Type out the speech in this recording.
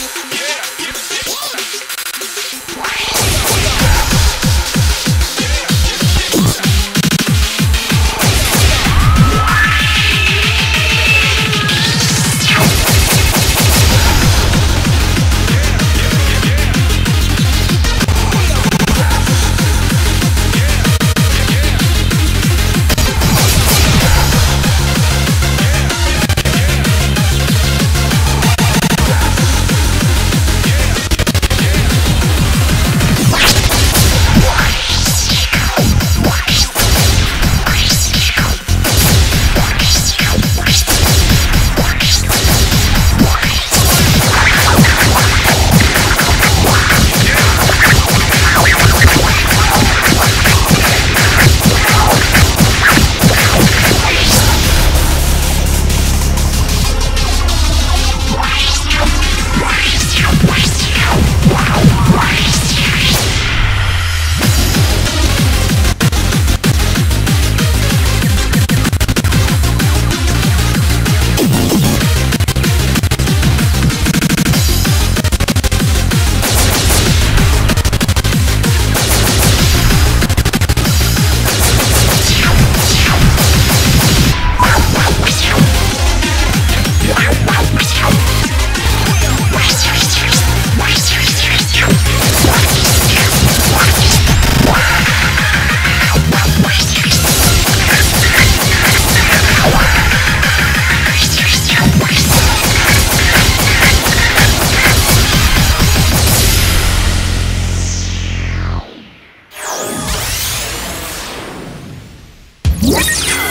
Yeah. What?